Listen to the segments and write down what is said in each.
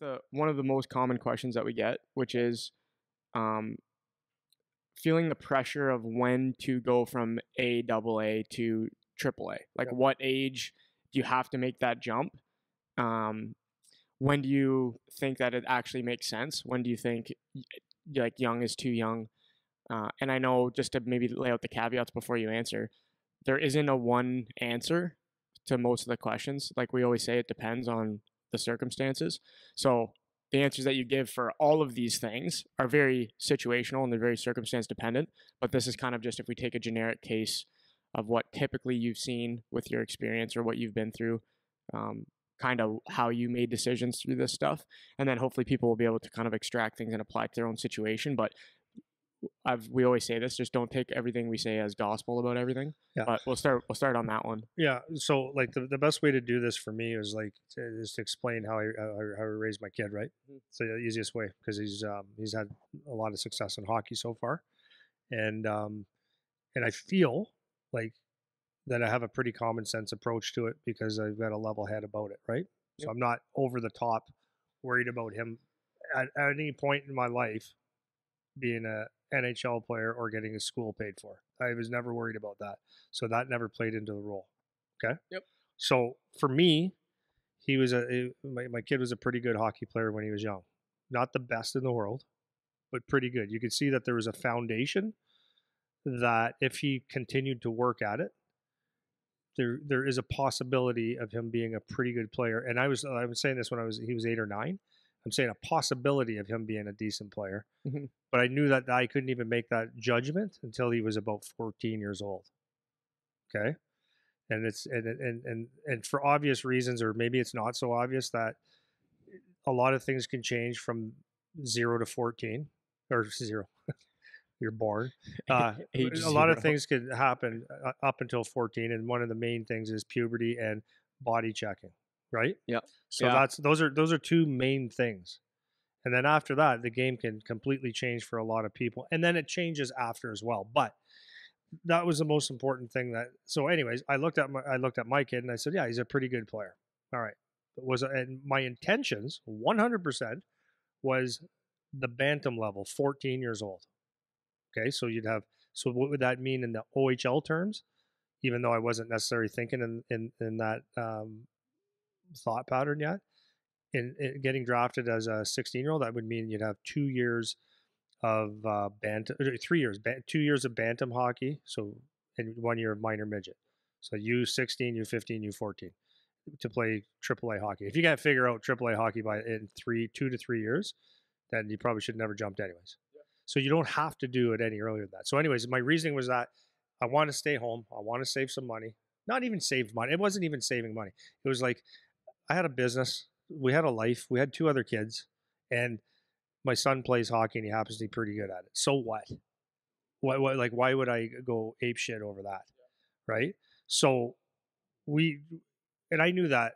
with the one of the most common questions that we get, which is um, feeling the pressure of when to go from A double A to triple A. Like, Yep. what age do you have to make that jump? Um, when do you think that it actually makes sense? When do you think like young is too young? Uh, and I know just to maybe lay out the caveats before you answer, there isn't a one answer to most of the questions. Like we always say, it depends on the circumstances. So the answers that you give for all of these things are very situational and they're very circumstance dependent. But this is kind of just if we take a generic case of what typically you've seen with your experience or what you've been through, um, kind of how you made decisions through this stuff, and then hopefully people will be able to kind of extract things and apply to their own situation. But I've we always say this: just don't take everything we say as gospel about everything. Yeah. But we'll start we'll start on that one. Yeah. So like the, the best way to do this for me is like to, is to explain how I how I- how I raised my kid. Right. Mhm. It's the easiest way because he's um, he's had a lot of success in hockey so far, and um, and I feel like that I have a pretty common sense approach to it because I've got a level head about it. Right. So I'm not over the top worried about him at, at any point in my life being a NHL player or getting his school paid for. I was never worried about that. So that never played into the role. Okay. Yep. So for me, he was a a- my, my kid was a pretty good hockey player when he was young. Not the best in the world, but pretty good. You could see that there was a foundation that if he continued to work at it, there there is a possibility of him being a pretty good player. And I was I was saying this when I was he was eight or nine. I'm saying a possibility of him being a decent player, Mhm. but I knew that I couldn't even make that judgment until he was about 14 years old. Okay, and it's and and and and for obvious reasons, or maybe it's not so obvious that a lot of things can change from zero to 14 or zero. You're born. Uh, a lot of things could happen uh, up until 14, and one of the main things is puberty and body checking, right? Yeah. So Yeah. that's those are those are two main things, and then after that, the game can completely change for a lot of people, and then it changes after as well. But that was the most important thing. That so, anyways, I looked at my I looked at my kid and I said, yeah, he's a pretty good player. All right, It was and my intentions 100 percent was the bantam level, 14 years old. Okay, so you'd have so what would that mean in the OHL terms? Even though I wasn't necessarily thinking in in, in that um, thought pattern yet, in, in getting drafted as a 16 year old, that would mean you'd have two years of uh, bantam, three years, two years of bantam hockey, so and one year of minor midget. So U 16, U 15, U 14 to play AAA hockey. If you can't figure out AAA hockey by in three, two to three years, then you probably should never jumped anyways. So you don't have to do it any earlier than that. So, anyways, my reasoning was that I want to stay home. I want to save some money. Not even save money. It wasn't even saving money. It was like I had a business. We had a life. We had two other kids, and my son plays hockey and he happens to be pretty good at it. So what? What? like, why would I go ape shit over that? Right. So we, and I knew that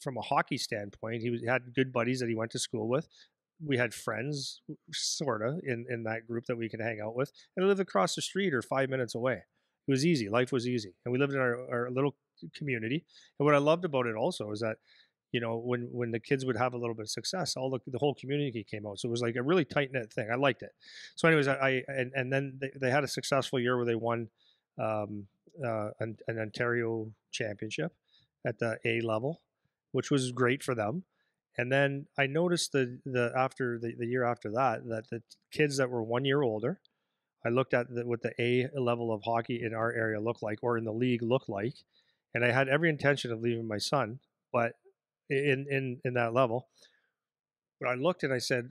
from a hockey standpoint, he had good buddies that he went to school with. We had friends, sort of, in, in that group that we could hang out with. And they lived across the street or five minutes away. It was easy. Life was easy. And we lived in our, our little community. And what I loved about it also is that, you know, when, when the kids would have a little bit of success, all the, the whole community came out. So it was like a really tight knit thing. I liked it. So, anyways, I, I and, and then they, they had a successful year where they won um, uh, an, an Ontario championship at the A level, which was great for them. And then I noticed the the after the, the year after that that the kids that were one year older, I looked at the, what the A level of hockey in our area looked like or in the league looked like, and I had every intention of leaving my son, but in in in that level. But I looked and I said,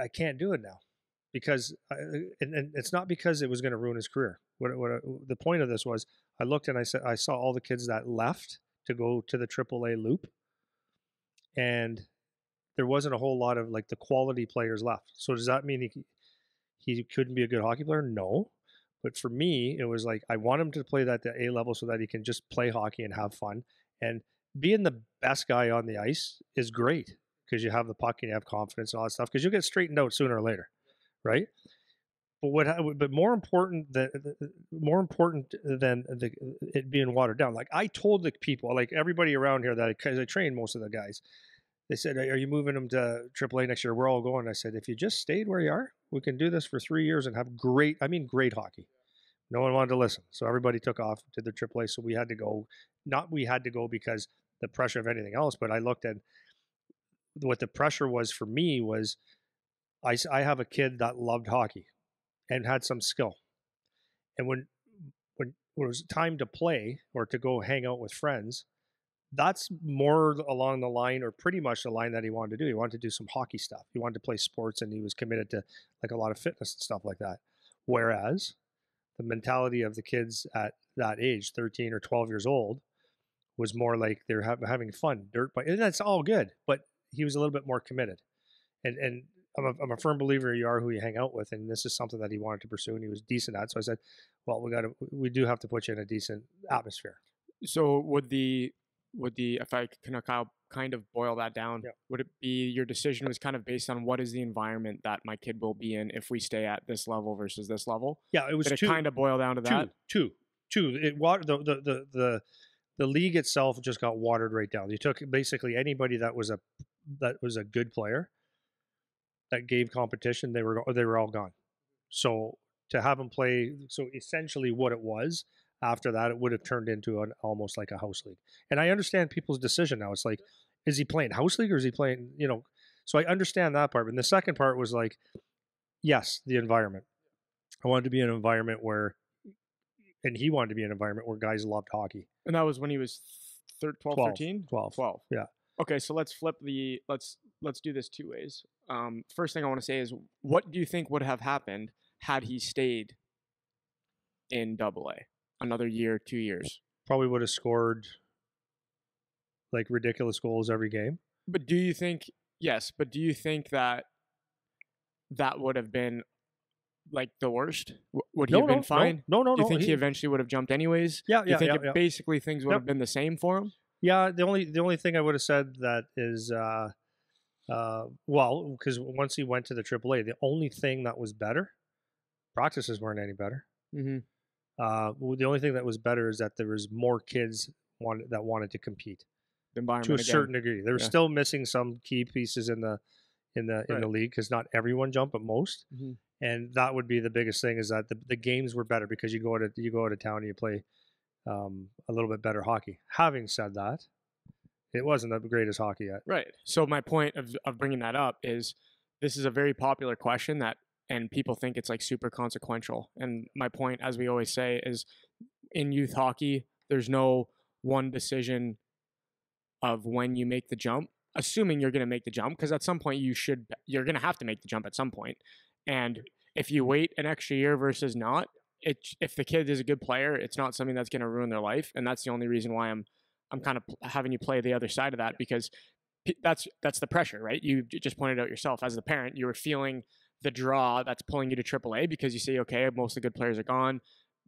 "I- can't do it now, because I, uh, and, and it's not because it was going to ruin his career. What, what uh, the point of this was, I looked and I said I saw all the kids that left to go to the AAA loop, and there wasn't a whole lot of like the quality players left. So does that mean he he couldn't be a good hockey player? No. But for me, it was like I want him to play that the A level so that he can just play hockey and have fun. And being the best guy on the ice is great because you have the puck and you have confidence and all that stuff because you'll get straightened out sooner or later, right? But what? But more important than more important than the, it being watered down. Like I told the people, like everybody around here that because I train most of the guys, they said, "Are you moving them to AAA next year?" We're all going. I said, "If you just stayed where you are, we can do this for three years and have great. I mean, great hockey." No one wanted to listen, so everybody took off to the AAA. So we had to go. Not we had to go because the pressure of anything else, but I looked at what the pressure was for me was I, I have a kid that loved hockey and had some skill. And when, when when it was time to play or to go hang out with friends, that's more along the line or pretty much the line that he wanted to do. He wanted to do some hockey stuff. He wanted to play sports and he was committed to like a lot of fitness and stuff like that. Whereas the mentality of the kids at that age, 13 or 12 years old, was more like they're ha- having fun, dirt bike, and that's all good. But he was a little bit more committed, and and I'm a, I'm a firm believer you are who you hang out with, and this is something that he wanted to pursue, and he was decent at. So I said, well, we got to we do have to put you in a decent atmosphere. So would the would the if I can uh, kind of boil that down, Yeah. would it be your decision was kind of based on what is the environment that my kid will be in if we stay at this level versus this level? Yeah, it was Did it kind of boil down to that? two, two, two. It water the, the the the the league itself just got watered right down. You took basically anybody that was a that was a good player that gave competition. They were they were all gone. So to have them play, so essentially what it was after that, it would have turned into an almost like a house league. And I understand people's decision now. It's like, is he playing house league or is he playing? You know, so I understand that part. And the second part was like, yes, the environment. I wanted to be an environment where and he wanted to be in an environment where guys loved hockey. And that was when he was thir- 12, 12, 13? 12. 12. Yeah. Okay, so let's flip the let's let's do this two ways. Um, first thing I want to say is what do you think would have happened had he stayed in double A another year, two years? Probably would have scored like ridiculous goals every game. But do you think yes, but do you think that that would have been like the worst? Would he no, have no, been fine? No, no, no. do you think he, he- eventually would have jumped anyways? yeah, yeah. Do you think yeah, it yeah. basically things would Yep. have been the same for him? Yeah, the only the only thing I would have said that is, uh, uh, well, because once he went to the AAA, the only thing that was better, practices weren't any better. Mm-hmm. Uh, the only thing that was better is that there was more kids wanted, that wanted to compete to a again. certain degree. They were Yeah. still missing some key pieces in the in the in the league because not everyone jumped, but most. Mhm. And that would be the biggest thing is that the, the games were better because you go to you go out of town and you play um, a little bit better hockey. Having said that, it wasn't the greatest hockey yet. Right. So my point of of bringing that up is this is a very popular question that and people think it's like super consequential. And my point as we always say is in youth hockey there's no one decision of when you make the jump assuming you're going to make the jump because at some point you should you're going to have to make the jump at some point. And if you wait an extra year versus not, it if the kid is a good player, it's not something that's going to ruin their life and that's the only reason why I'm I'm kind of having you play the other side of that because that's that's the pressure, right? You just pointed out yourself as the parent, you were feeling the draw that's pulling you to AAA because you say, okay, most of the good players are gone.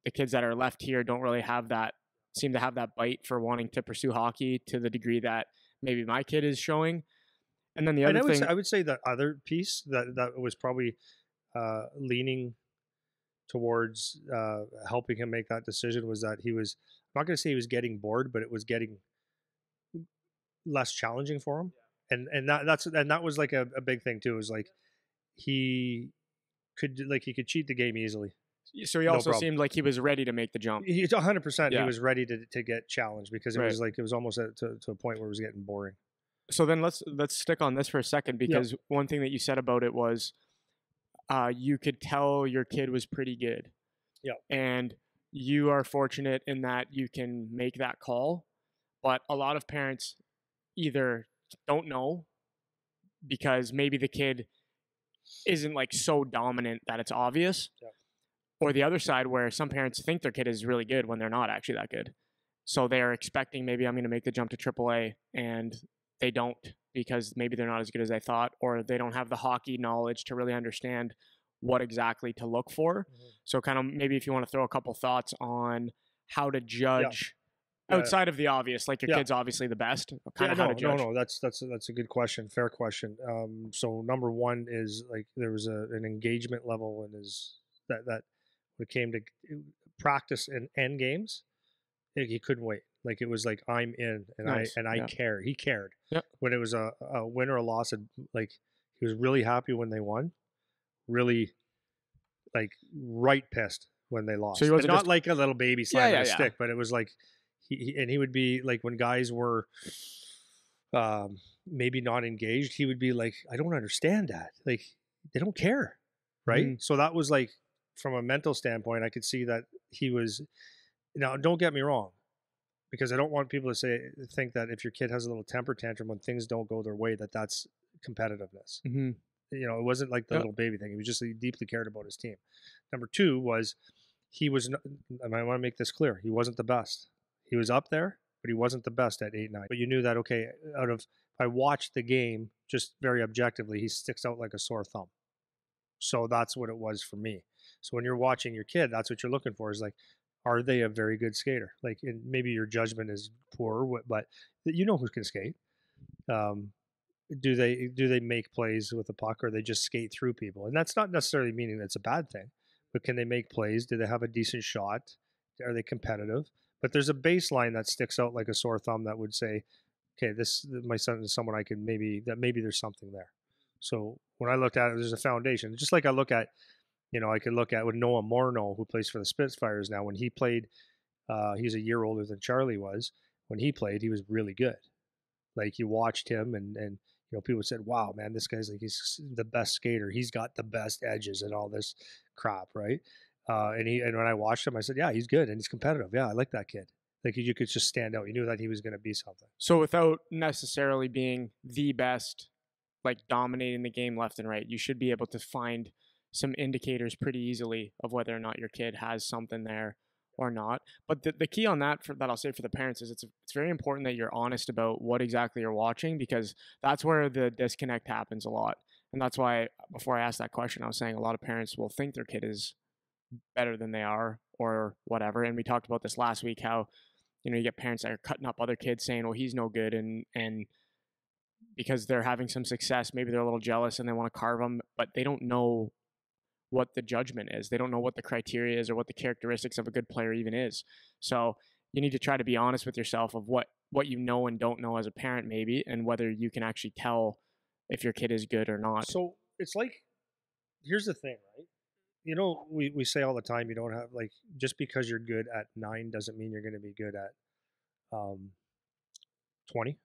The kids that are left here don't really have that, seem to have that bite for wanting to pursue hockey to the degree that maybe my kid is showing. And then the And other I would, thing, say, I would say the other piece that that was probably uh, leaning towards uh, helping him make that decision was that he was I'm not going to say he was getting bored, but it was getting less challenging for him. And and that that's and that was like a, a big thing too. Was like he could like he could cheat the game easily. So he also problem. seemed like he was ready to make the jump. He's 100. percent He was ready to to get challenged because it Right. was like it was almost at, to to a point where it was getting boring. so then let's let's stick on this for a second because one thing that you said about it was uh, you could tell your kid was pretty good. Yeah. And you are fortunate in that you can make that call, but a lot of parents either don't know because maybe the kid isn't like so dominant that it's obvious. Yeah. Or the other side where some parents think their kid is really good when they're not actually that good. So they're expecting maybe I'm going to make the jump to AAA and they don't because maybe they're not as good as they thought or they don't have the hockey knowledge to really understand what exactly to look for. Mhm. So kind of maybe if you want to throw a couple thoughts on how to judge Yeah. outside of the obvious, like your Yeah. kid's obviously the best, kind Yeah, of no, how to judge. No, no, that's that's that's a good question, fair question. Um, so number one is like there was a, an engagement level and is that that when it came to practice and end games, he couldn't wait. Like it was like I'm in, and Nice, I and I yeah. care. He cared. Yep. When it was a, a win or a loss, it- like he was really happy when they won. Really, like right pissed when they lost. So he wasn't not just- like a little baby slamming yeah, a yeah. stick, but it was like he, he and he would be like when guys were um maybe not engaged, he would be like, I don't understand that. Like they don't care. Right. Mhm. So that was like from a mental standpoint, I could see that he was now don't get me wrong, because I don't want people to say think that if your kid has a little temper tantrum when things don't go their way, that that's competitiveness. hmm You know, it wasn't like the Yeah. little baby thing. He was just he deeply cared about his team. Number two was he was, and I want to make this clear, he wasn't the best. He was up there, but he wasn't the best at eight nine. But you knew that okay, out of if I watched the game just very objectively, he sticks out like a sore thumb. So that's what it was for me. So when you're watching your kid, that's what you're looking for is like, are they a very good skater? Like, and maybe your judgment is poor, but you know who can skate. Um, do they do they make plays with the puck, or they just skate through people? And that's not necessarily meaning that's a bad thing, but can they make plays? Do they have a decent shot? Are they competitive? But there's a baseline that sticks out like a sore thumb that would say, okay, this my son is someone I can maybe that maybe there's something there. So when I looked at it, there's a foundation. Just like I look at, you know, I could look at with Noah Morno, who plays for the Spitfires now. When he played, uh, he's a year older than Charlie was. When he played, he was really good. Like you watched him, and and you know people said, "Wow, man, this guy's like he's the best skater. He's got the best edges and all this crap, right?" Uh, and he and when I watched him, I said, "Yeah, he's good and he's competitive. Yeah, I like that kid. Like you could just stand out. You knew that he was going to be something." So without necessarily being the best, like dominating the game left and right, you should be able to find some indicators pretty easily of whether or not your kid has something there or not. But the, the key on that for, that I'll say for the parents is it's it's very important that you're honest about what exactly you're watching because that's where the disconnect happens a lot. And that's why before I asked that question, I was saying a lot of parents will think their kid is better than they are or whatever. And we talked about this last week how you know you get parents that are cutting up other kids saying well he's no good and and because they're having some success maybe they're a little jealous and they want to carve them but they don't know what the judgment is they don't know what the criteria is or what the characteristics of a good player even is so you need to try to be honest with yourself of what what you know and don't know as a parent maybe and whether you can actually tell if your kid is good or not So it's like, here's the thing, right? You know, we, we say all the time, you don't have like just because you're good at nine doesn't mean you're going to be good at um, twenty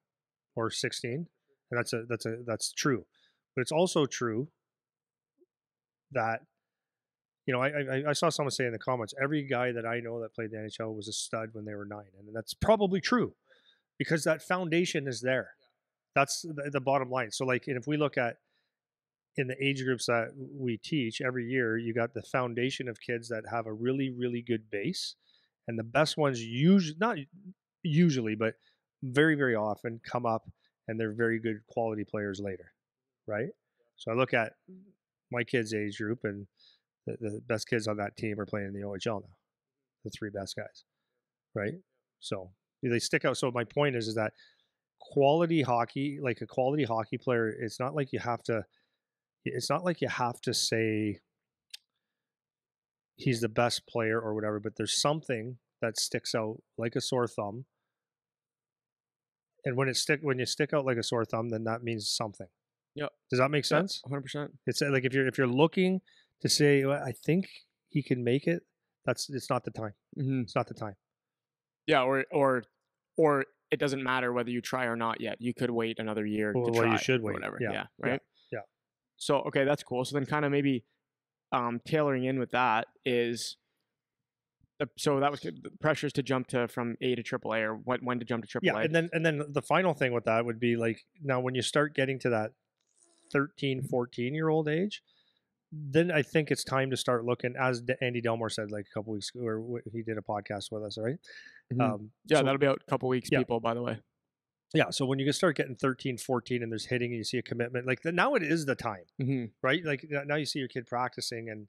or sixteen, and that's a that's a that's true. But it's also true that you know I, I I saw someone say in the comments every guy that I know that played the NHL was a stud when they were nine, and that's probably true because that foundation is there. That's the, the bottom line. So like, and if we look at in the age groups that we teach every year, you got the foundation of kids that have a really, really good base, and the best ones usually not usually, but very, very often come up and they're very good quality players later, right? So I look at my kids' age group, and the, the best kids on that team are playing in the OHL now, the three best guys, right? So they stick out. So my point is, is that quality hockey, like a quality hockey player, it's not like you have to it's not like you have to say he's the best player or whatever, but there's something that sticks out like a sore thumb. And when it stick when you stick out like a sore thumb, then that means something. Yeah. Does that make sense? 100% It's uh, like if you're if you're looking to say well, I think he can make it, that's it's not the time. hmm It's not the time. yeah or or or it doesn't matter whether you try or not yet you could wait another year Well, to well, try you should or wait. whatever Yeah, yeah yeah, right yeah. so okay that's cool so then kind of maybe um tailoring in with that is the, so that was good. the pressures to jump to from A to AAA or when, when to jump to AAA. Yeah, and then and then the final thing with that would be like now when you start getting to that 13, 14 year old age, then I think it's time to start looking, as Andy Delmore said like a couple weeks ago, or he did a podcast with us, right? Mhm. Um, yeah, so- that'll be out a couple weeks, yeah. people. By the way, yeah. So when you start getting 13, 14 and there's hitting and you see a commitment, like then now it is the time, hmm right? Like now you see your kid practicing and